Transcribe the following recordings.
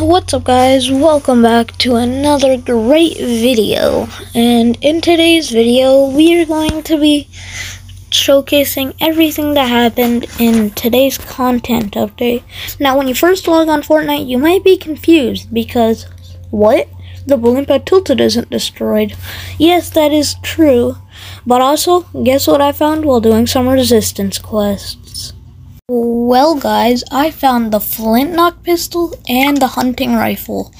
What's up guys, welcome back to another great video and in today's video we are going to be showcasing everything that happened in today's content update. Now when you first log on Fortnite you might be confused because what? The blimp at Tilted isn't destroyed. Yes that is true, but also guess what I found while doing some resistance quests. Well, guys, I found the flintlock pistol and the hunting rifle.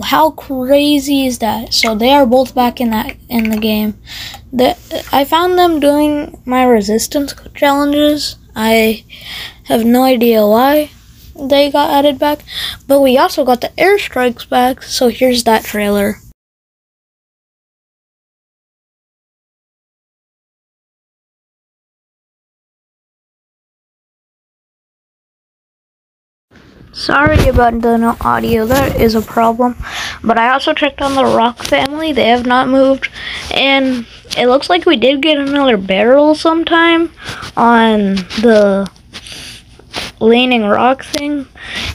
How crazy is that? So they are both back in that in the game. The, I found them doing my resistance challenges. I have no idea why they got added back, but we also got the airstrikes back. So here's that trailer. Sorry about the no audio, that is a problem. But I also checked on the Rock family, they have not moved. And it looks like we did get another barrel sometime on the Leaning Rock thing.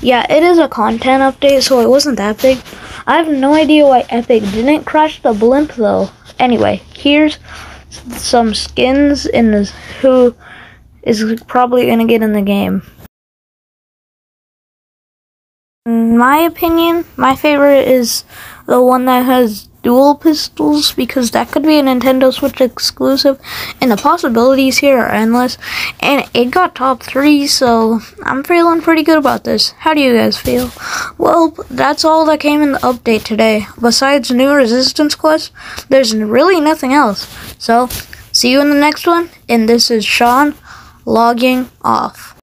Yeah, it is a content update, so it wasn't that big. I have no idea why Epic didn't crash the blimp though. Anyway, here's some skins in this who is probably gonna get in the game. In my opinion, my favorite is the one that has dual pistols because that could be a Nintendo Switch exclusive and the possibilities here are endless and it got top 3 so I'm feeling pretty good about this. How do you guys feel? Well, that's all that came in the update today. Besides new resistance quests, there's really nothing else. So, see you in the next one and this is Sean logging off.